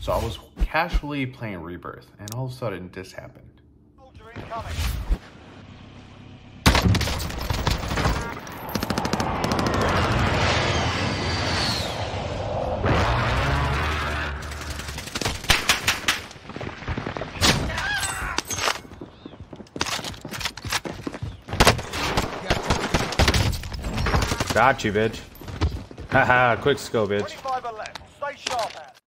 So I was casually playing Rebirth, and all of a sudden this happened. Got you, bitch. Haha, quick scope, bitch.